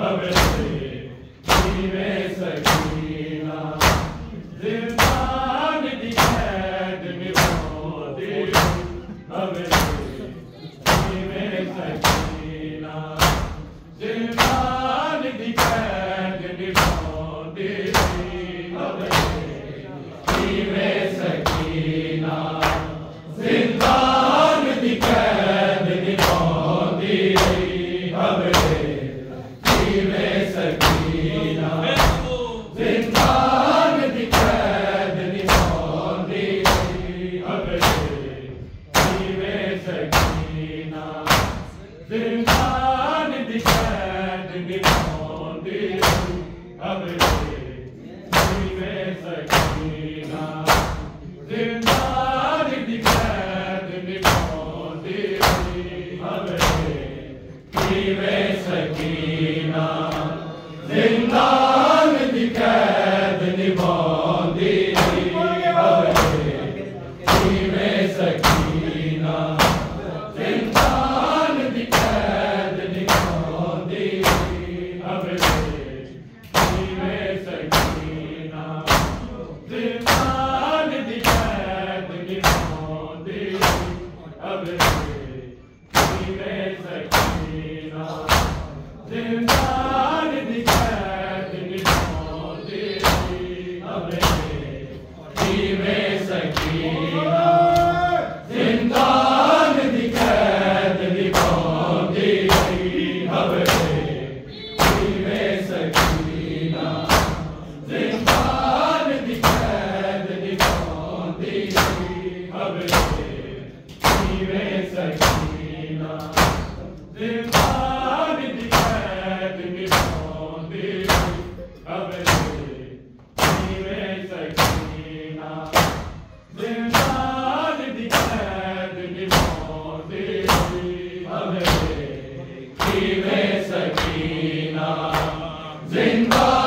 Amen. Hallelujah. जिंदान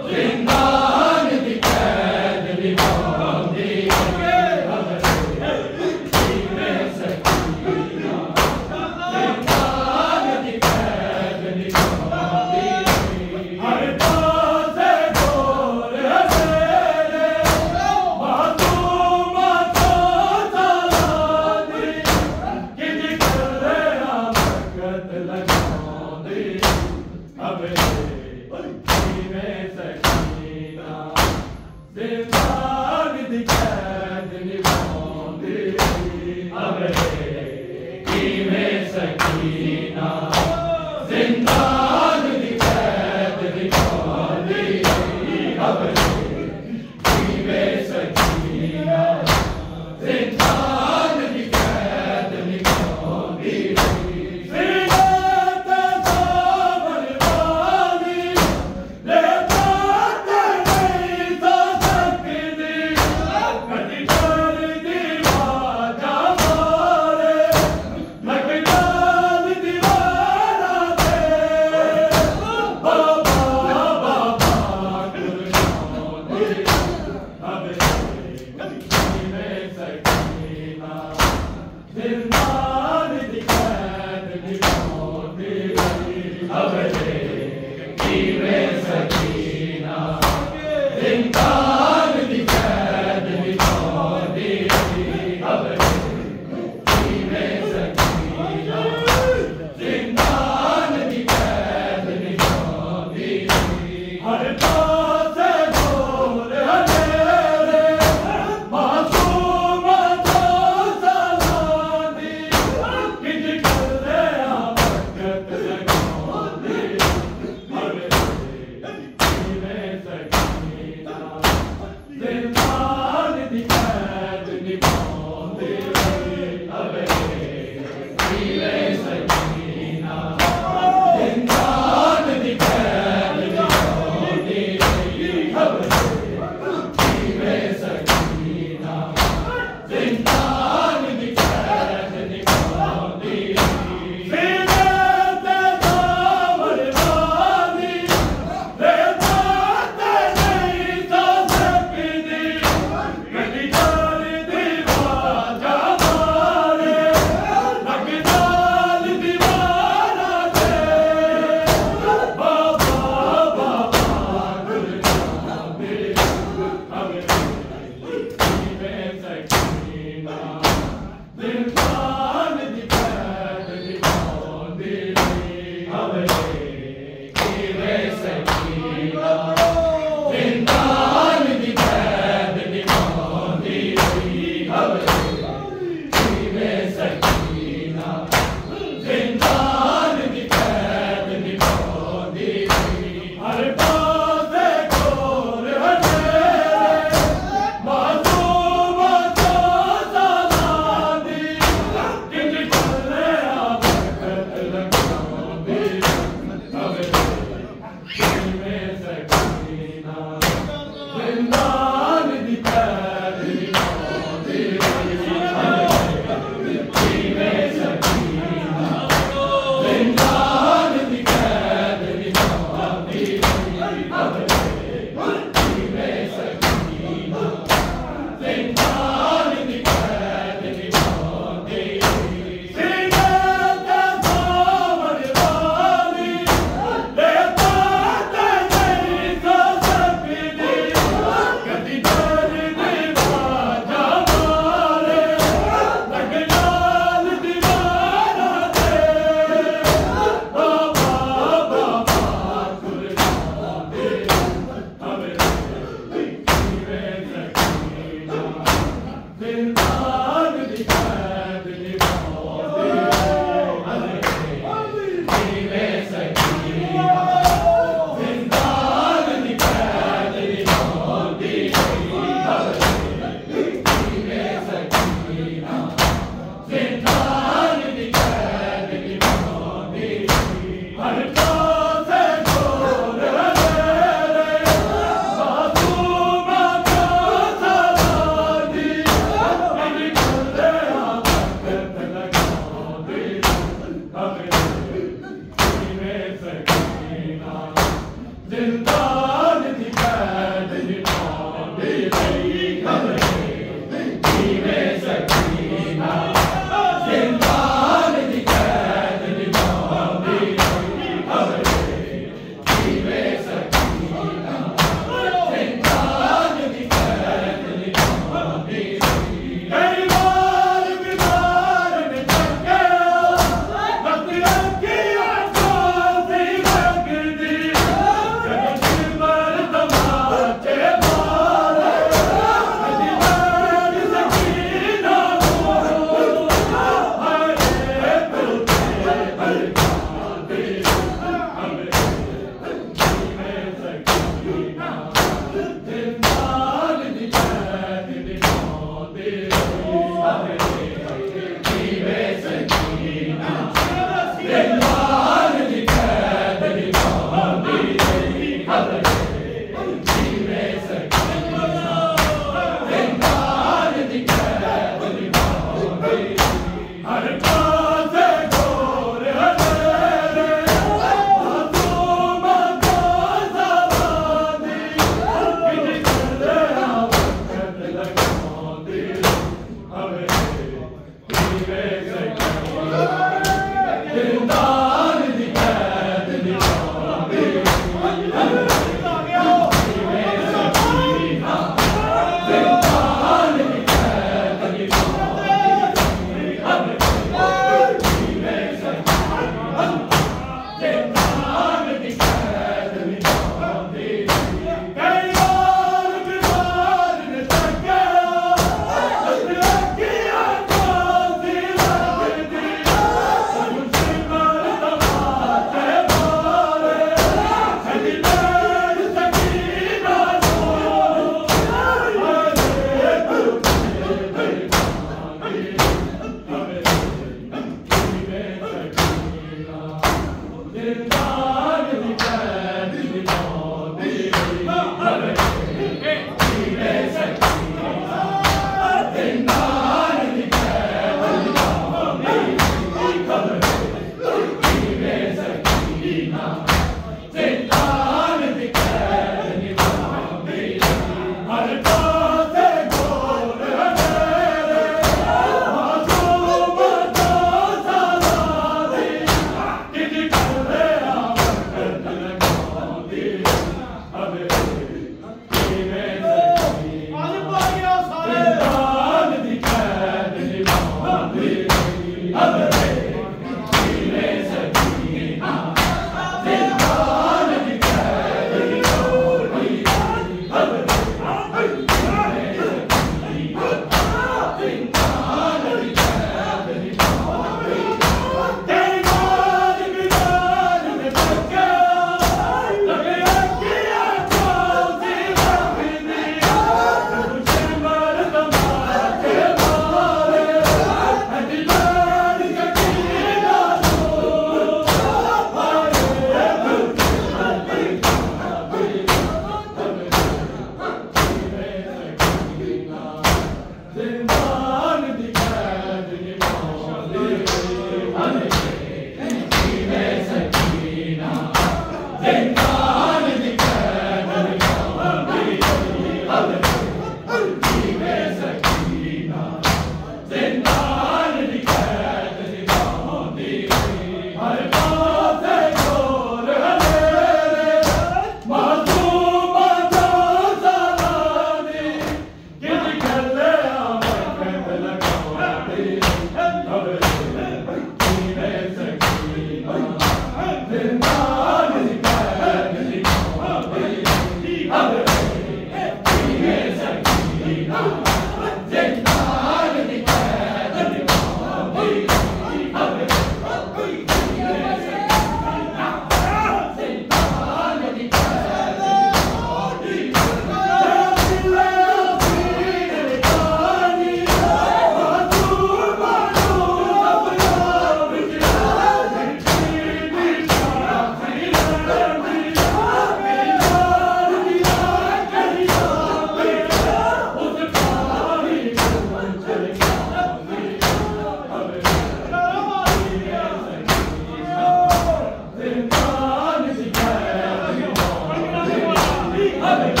Amen.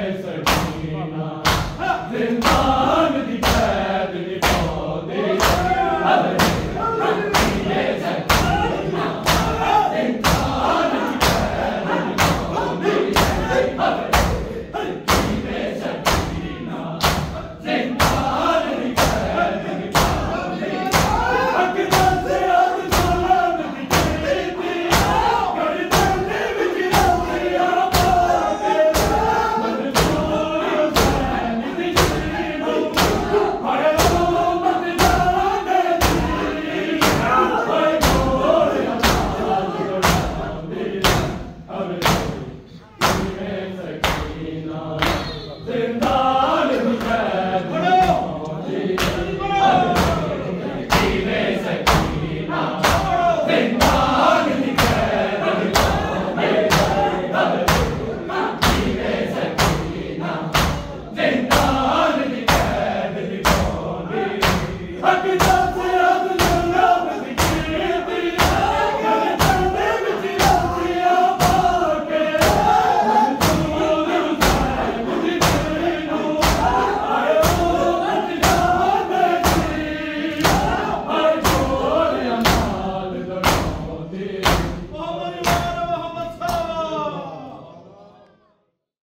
Sir Sir Sir Sir Sir Sir Sir Sir Sir